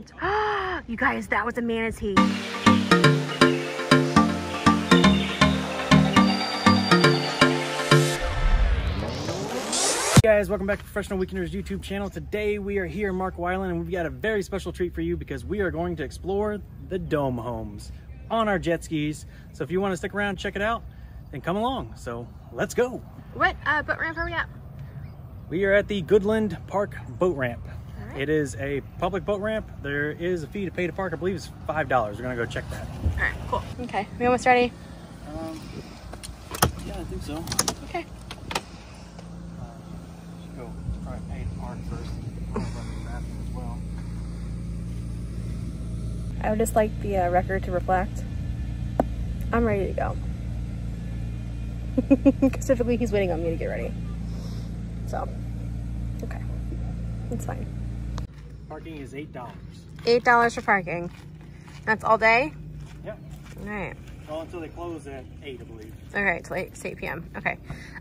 And you guys, that was a manatee. Hey guys, welcome back to Professional Weekenders YouTube channel. Today we are here in Marco Island and we've got a very special treat for you because we are going to explore the dome homes on our jet skis. So if you want to stick around, check it out, then come along. So let's go. What uh, boat ramp are we at? We are at the Goodland Park boat ramp. Right. It is a public boat ramp. There is a fee to pay to park. I believe it's $5. We're gonna go check that. All right, cool. Okay, we almost ready? Um, yeah, I think so. Okay. Should go probably pay to park first. well. I would just like the uh, record to reflect. I'm ready to go. Because typically he's waiting on me to get ready. So, okay. It's fine. Parking is $8. $8 for parking. That's all day? Yep. All right. Well, until they close at 8, I believe. Okay, till 8, it's 8 p.m. Okay.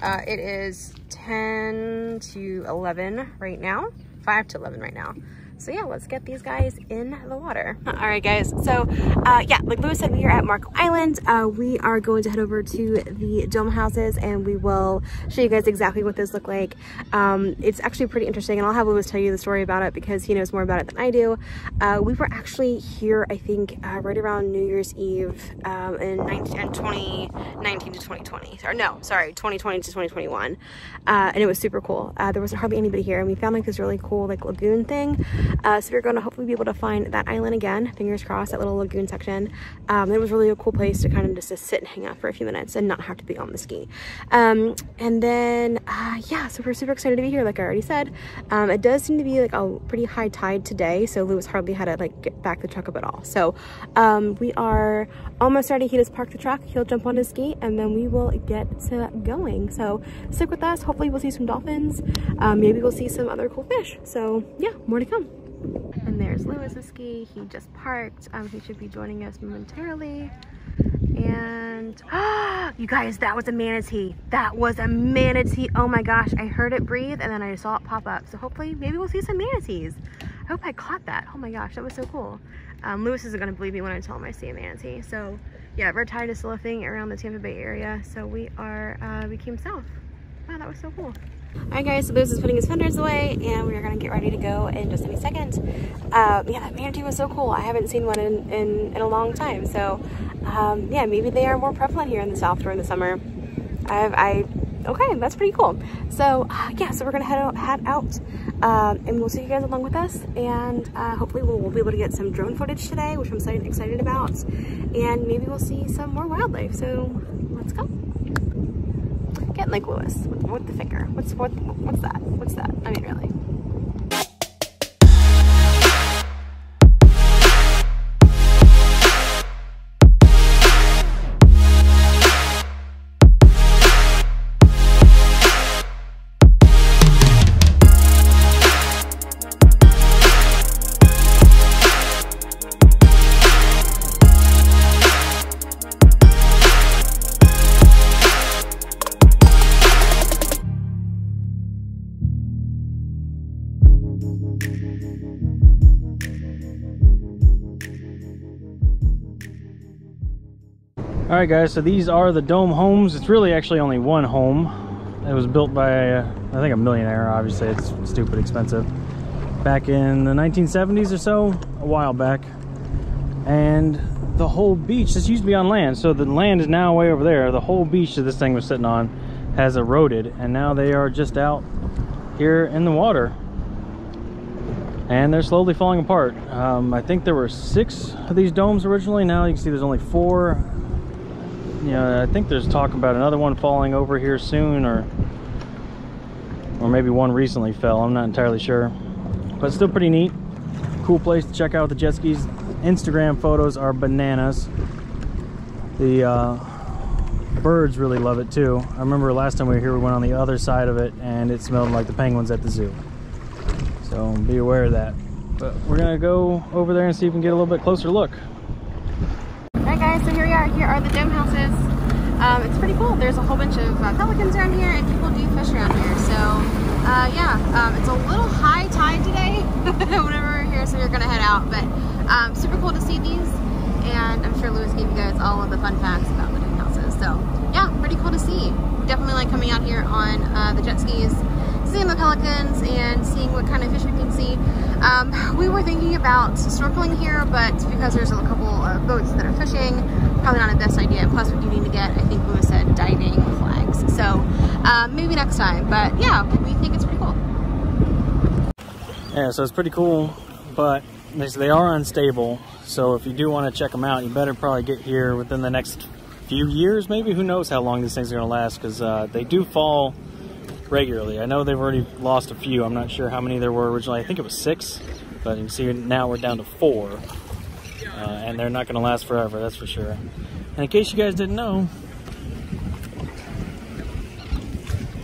Uh, it is 10 to 11 right now. 5 to 11 right now. So yeah, let's get these guys in the water. All right, guys. So uh, yeah, like Lewis said, we are at Marco Island. Uh, we are going to head over to the dome houses and we will show you guys exactly what those look like. Um, it's actually pretty interesting and I'll have Lewis tell you the story about it because he knows more about it than I do. Uh, we were actually here, I think, uh, right around New Year's Eve um, in 19, in 2019 to 2020. Or no, sorry, 2020 to 2021. Uh, and it was super cool. Uh, there wasn't hardly anybody here and we found like this really cool like lagoon thing. Uh, so we're going to hopefully be able to find that island again. Fingers crossed, that little lagoon section. Um, it was really a cool place to kind of just sit and hang out for a few minutes and not have to be on the ski. Um, and then, uh, yeah, so we're super excited to be here, like I already said. Um, it does seem to be like a pretty high tide today, so Lewis hardly had to like get back the truck up at all. So um, we are almost ready. He just parked the truck. He'll jump on his ski and then we will get to going. So stick with us. Hopefully we'll see some dolphins. Um, maybe we'll see some other cool fish. So yeah, more to come. And there's Lewis's ski. He just parked. Um, he should be joining us momentarily. And you guys, that was a manatee. That was a manatee. Oh my gosh, I heard it breathe and then I saw it pop up. So hopefully, maybe we'll see some manatees. I hope I caught that. Oh my gosh, that was so cool. Um, Lewis isn't gonna believe me when I tell him I see a manatee. So yeah, red tide is still a thing around the Tampa Bay area. So we are, uh, we came south. Wow, that was so cool. All right, guys, so Lewis is putting his fenders away, and we are gonna ready to go in just any second. Uh, yeah, that manatee was so cool. I haven't seen one in, in, in a long time. So, um, yeah, maybe they are more prevalent here in the South during the summer. I've, I, okay, that's pretty cool. So, uh, yeah, so we're gonna head out, head out um, and we'll see you guys along with us. And uh, hopefully we'll, we'll be able to get some drone footage today, which I'm so excited about. And maybe we'll see some more wildlife. So, let's go getting like Lewis with, with the finger. What's what? What's that? What's that? I mean, really. All right, guys, so these are the dome homes. It's really actually only one home. It was built by, uh, I think, a millionaire. Obviously, it's stupid expensive. Back in the 1970s or so, a while back. And the whole beach, this used to be on land, so the land is now way over there. The whole beach that this thing was sitting on has eroded, and now they are just out here in the water. And they're slowly falling apart. Um, I think there were six of these domes originally. Now you can see there's only four you know, I think there's talk about another one falling over here soon or or maybe one recently fell. I'm not entirely sure. But still pretty neat. Cool place to check out the jet skis. Instagram photos are bananas. The uh, birds really love it too. I remember last time we were here, we went on the other side of it and it smelled like the penguins at the zoo. So be aware of that. But we're gonna go over there and see if we can get a little bit closer look. Alright guys, so here we are. The dome houses. Um, it's pretty cool. There's a whole bunch of uh, pelicans around here and people do fish around here. So uh, yeah, um, it's a little high tide today whenever we're here so we're gonna head out. But um, super cool to see these, and I'm sure Lewis gave you guys all of the fun facts about the dome houses. So yeah, pretty cool to see. Definitely like coming out here on uh, the jet skis, seeing the pelicans, and seeing what kind of fish we can see. Um, we were thinking about snorkeling here, but because there's a couple of boats that are fishing, probably not the best idea. Plus, we do need to get, I think Lewis said, diving flags. So um, maybe next time. But yeah, we think it's pretty cool. Yeah, so it's pretty cool, but they, they are unstable. So if you do want to check them out, you better probably get here within the next few years, maybe. Who knows how long these things are going to last because uh, they do fall regularly. I know they've already lost a few. I'm not sure how many there were originally. I think it was six, but you can see now we're down to four. Uh, and they're not going to last forever, that's for sure. And in case you guys didn't know,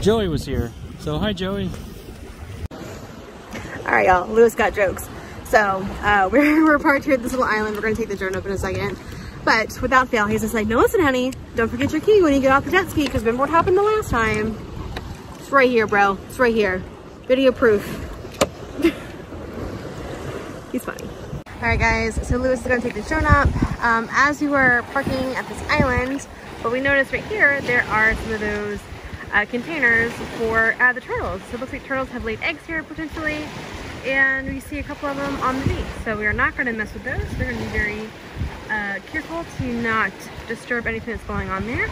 Joey was here. So hi, Joey. All right, y'all. Lewis got jokes. So uh, we're, we're parked here at this little island. We're going to take the drone up in a second. But without fail, he's just like, no, listen, honey, don't forget your key when you get off the jet ski because remember what happened the last time. It's right here, bro. It's right here. Video proof. he's funny. All right, guys. So Lewis is to take the drone up. Um, as we were parking at this island, what we noticed right here, there are some of those uh, containers for uh, the turtles. So it looks like turtles have laid eggs here potentially, and we see a couple of them on the beach. So we are not going to mess with those. We're to be very uh, careful to not disturb anything that's going on there.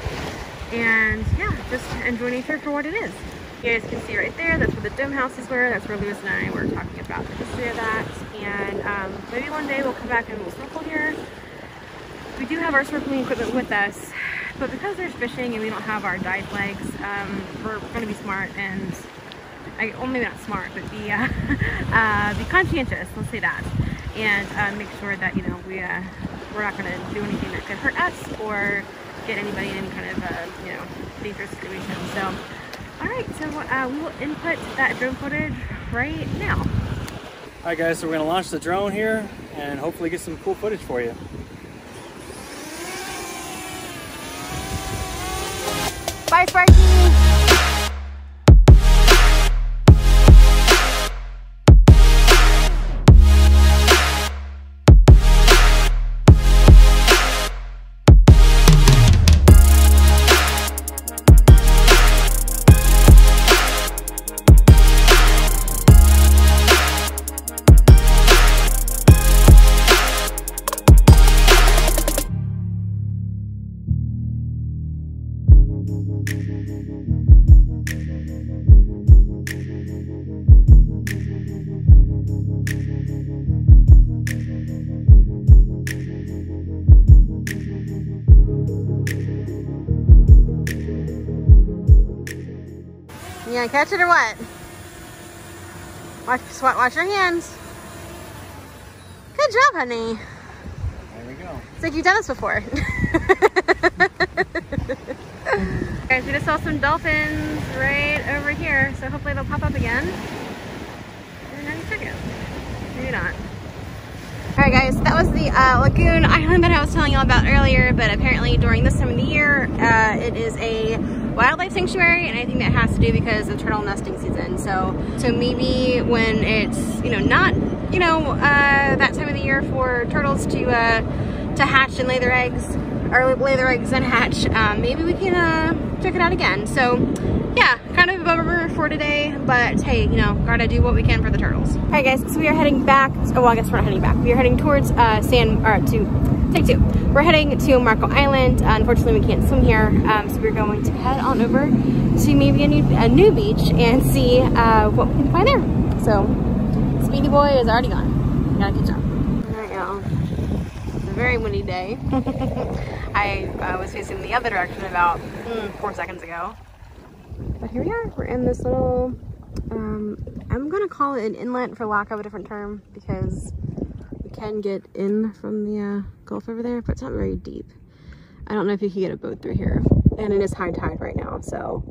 And yeah, just enjoy nature for what it is. You guys can see right there, that's where the dome houses were. That's where Lewis and I were talking about the history of that. And um, maybe one day we'll come back and we'll snorkel here. We do have our snorkeling equipment with us, but because there's fishing and we don't have our dive flags, um, we're going to be smart and, I, well maybe not smart, but be, uh, uh, be conscientious, let's say that. And uh, make sure that, you know, we, uh, we're not going to do anything that could hurt us or get anybody in any kind of, uh, you know, dangerous situation. So, all right, so uh, we will input that drone footage right now. All right, guys, so we're going to launch the drone here and hopefully get some cool footage for you. Bye, Sparky! You gonna catch it or what? Watch, watch, watch your hands. Good job, honey. There we go. It's like you've done this before. Guys, we just saw some dolphins right over here, so hopefully they'll pop up again in any second. Maybe not. Alright guys, that was the uh, lagoon island that I was telling y'all about earlier, but apparently during this time of the year, uh, it is a wildlife sanctuary, and I think that has to do because of turtle nesting season. So, so maybe when it's, you know, not, you know, uh, that time of the year for turtles to, uh, to hatch and lay their eggs, or lay their eggs and hatch, um, maybe we can uh, check it out again. So yeah, kind of a bummer for today, but hey, you know, gotta do what we can for the turtles. All right guys, so we are heading back, oh well I guess we're not heading back, we are heading towards uh, San, or to, take two. We're heading to Marco Island, uh, unfortunately we can't swim here, um, so we're going to head on over to maybe a new, a new beach and see uh, what we can find there. So, Speedy Boy is already gone, gotta catch up. Y'all, it's a very windy day. I uh, was facing the other direction about mm, four seconds ago. But here we are. We're in this little, um, I'm going to call it an inlet for lack of a different term because can get in from the uh, Gulf over there, but it's not very deep. I don't know if you can get a boat through here. And it is high tide right now, so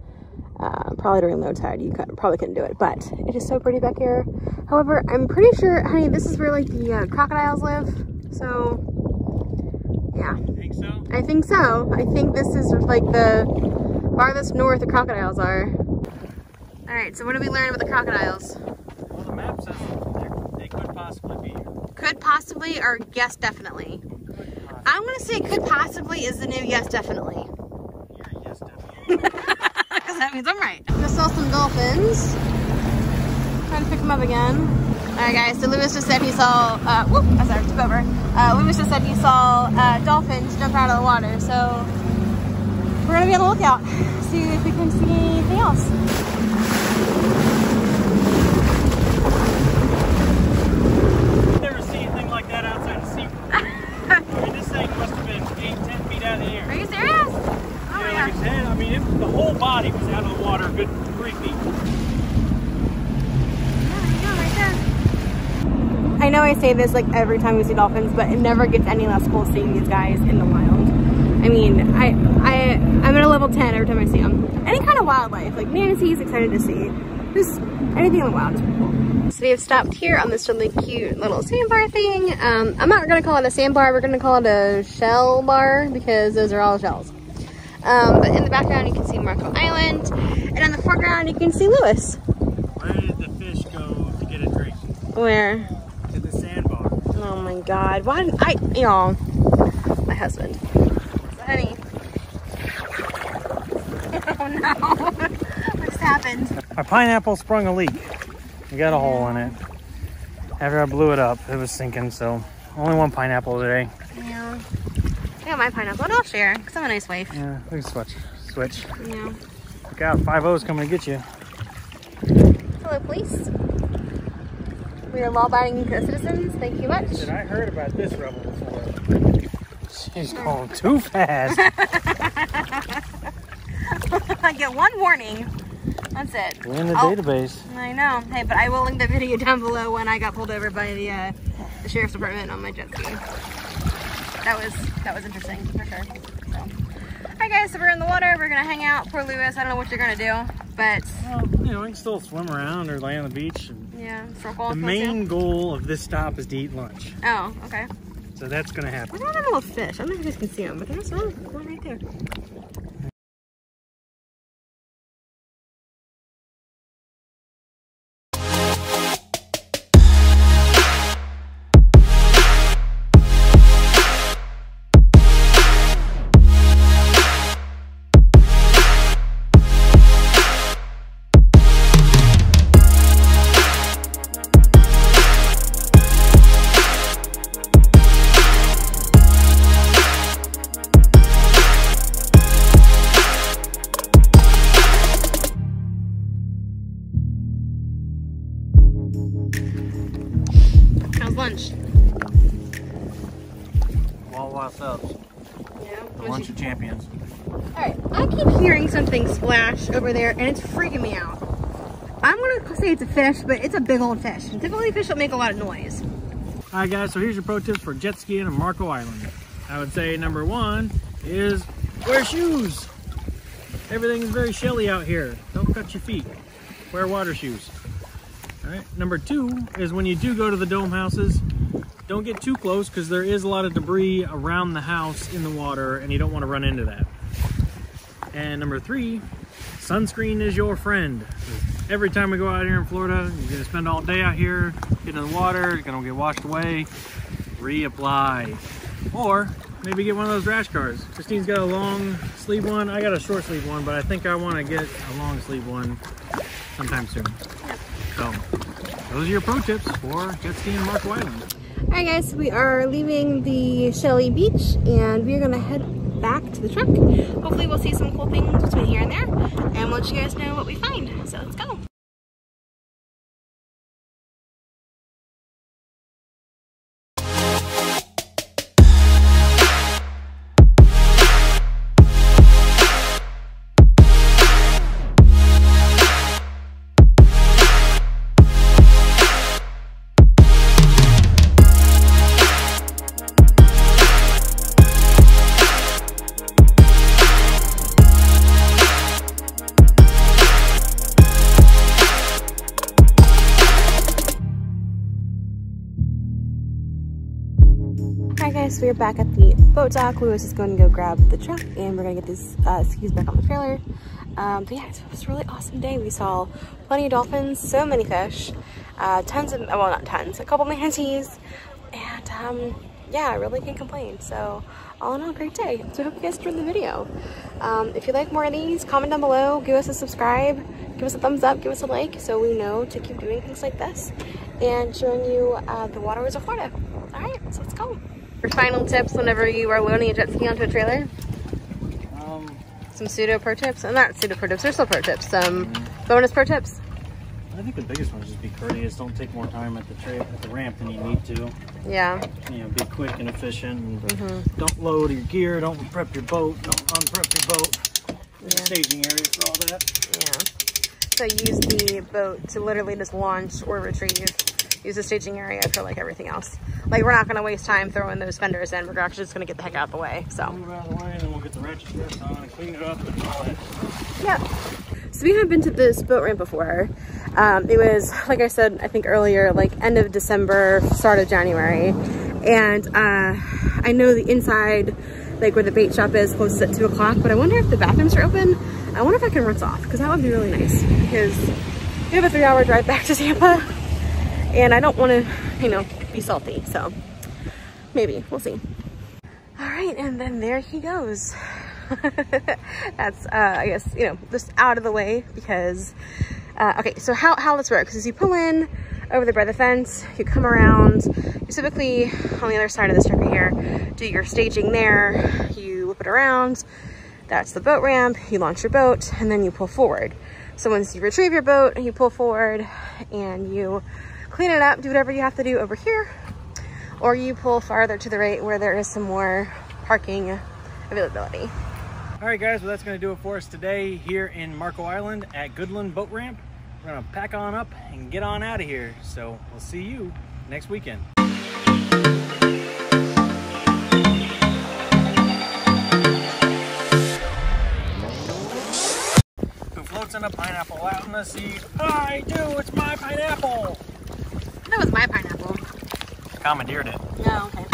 uh, probably during low tide you could, probably couldn't do it. But it is so pretty back here. However, I'm pretty sure, honey, this is where like the uh, crocodiles live. So, yeah. Think so? I think so. I think this is like the farthest north the crocodiles are. All right, so what did we learn about the crocodiles? Well, the map says they could possibly be here. Could possibly or yes, definitely. I'm gonna say could possibly is the new yes, definitely. Yeah, yes, definitely. Because that means I'm right. I saw some dolphins. Trying to pick them up again. Alright guys, so Lewis just said he saw, uh, whoop, I sorry, took over. Uh, Lewis just said he saw uh, dolphins jump out of the water, so we're gonna be on the lookout. See if we can see anything else. I've never seen anything like that outside of SeaWorld. I mean, this thing must have been 8, 10 feet out of the Are air. you serious? Oh my Yeah, like gosh. its head, I mean, it, the whole body was out of the water a good three feet. I know I say this like every time we see dolphins, but it never gets any less cool seeing these guys in the wild. I mean, I, I, I'm at a level 10 every time I see them. Any kind of wildlife, like manatees, excited to see. Just anything in the wild is pretty cool. So we have stopped here on this really cute little sandbar thing. Um, I'm not gonna call it a sandbar, we're gonna call it a shell bar because those are all shells. Um, but in the background you can see Marco Island, and in the foreground you can see Lewis. Where did the fish go to get a drink? Where? To the sandbar. Oh my god. Why didn't I y'all my husband. So honey. Oh no. what just happened? My pineapple sprung a leak. We got a hole in it. After I blew it up, it was sinking, so only one pineapple today. Yeah. I got my pineapple, but I'll share, because I'm a nice wife. Yeah, we can switch. Switch. Yeah. Look out, 5 O's coming to get you. Hello, police. We are law-abiding citizens. Thank you much. Shit, I heard about this rebel before. She's going too fast. I get one warning. That's it. We're in the I'll- database. I know. Hey, but I will link the video down below when I got pulled over by the uh, the sheriff's department on my jet ski. That was that was interesting for sure. So, alright guys, so we're in the water. We're gonna hang out. Poor Lewis. I don't know what you're gonna do, but Well, you know, we can still swim around or lay on the beach. And yeah, circle. the main goal of this stop is to eat lunch. Oh, okay. So that's going to happen. Look at that little fish. I don't know if you guys can see them, but there's one, one right there. Wawa subs. Yeah. The lunch of champions. Alright, I keep hearing something splash over there and it's freaking me out. I'm gonna say it's a fish, but it's a big old fish. Typically fish don't make a lot of noise. All right, guys, so here's your pro tips for jet skiing on Marco Island. I would say number one is wear shoes. Everything is very shelly out here. Don't cut your feet. Wear water shoes. All right, number two is when you do go to the dome houses, don't get too close because there is a lot of debris around the house in the water and you don't want to run into that. And number three, sunscreen is your friend. Every time we go out here in Florida, you're gonna spend all day out here, get in the water, you're gonna get washed away, reapply. Or maybe get one of those rash guards. Christine's got a long sleeve one, I got a short sleeve one, but I think I wanna get a long sleeve one sometime soon. So, those are your pro tips for jet skiing Marco Island. Alright guys, we are leaving the Shelly Beach and we're gonna head back to the truck. Hopefully we'll see some cool things between here and there and we'll let you guys know what we find. So let's go. Alright guys, we are back at the boat dock. Lewis is going to go grab the truck and we're going to get these uh, skis back on the trailer. Um, but yeah, it was a really awesome day. We saw plenty of dolphins, so many fish, uh, tons of, well not tons, a couple manatees, and um, yeah, I really can't complain. So all in all, great day. So I hope you guys enjoyed the video. Um, if you like more of these, comment down below, give us a subscribe, give us a thumbs up, give us a like so we know to keep doing things like this and showing you uh, the waterways of Florida. All right, so let's go. Your final tips whenever you are loading a jet ski onto a trailer? Um, Some pseudo pro tips? and not pseudo pro tips, they're still pro tips. Some bonus pro tips? I think the biggest one is just be courteous. Don't take more time at the tra at the ramp than you need to. Yeah. You know, be quick and efficient. And Mhm. Don't load your gear. Don't prep your boat. Don't unprep your boat. Yeah. staging area for all that. Yeah. So use the boat to literally just launch or retrieve. Use the staging area for like everything else. Like we're not gonna waste time throwing those fenders in. We're actually just gonna get the heck out of the way. So Move out of the way, and then we'll get the ratchet on and clean it up and all that. yeah. So we have been to this boat ramp before. Um, it was like I said, I think earlier, like end of December, start of January, and uh, I know the inside, like where the bait shop is, closes at two o'clock. But I wonder if the bathrooms are open. I wonder if I can rinse off because that would be really nice because we have a three-hour drive back to Tampa, and I don't want to, you know, be salty. So maybe we'll see. All right, and then there he goes. That's, uh, I guess, you know, just out of the way because, uh, okay, so how, how this works is you pull in over the fence, you come around, you typically on the other side of the right here, do your staging there, you whip it around, that's the boat ramp, you launch your boat, and then you pull forward. So once you retrieve your boat, you pull forward and you clean it up, do whatever you have to do over here, or you pull farther to the right where there is some more parking availability. All right, guys, well, that's going to do it for us today here in Marco Island at Goodland Boat Ramp. We're to pack on up and get on out of here. So we'll see you next weekend. Who floats in a pineapple out in the sea? I do, it's. My pineapple. Commandeered it. No, okay.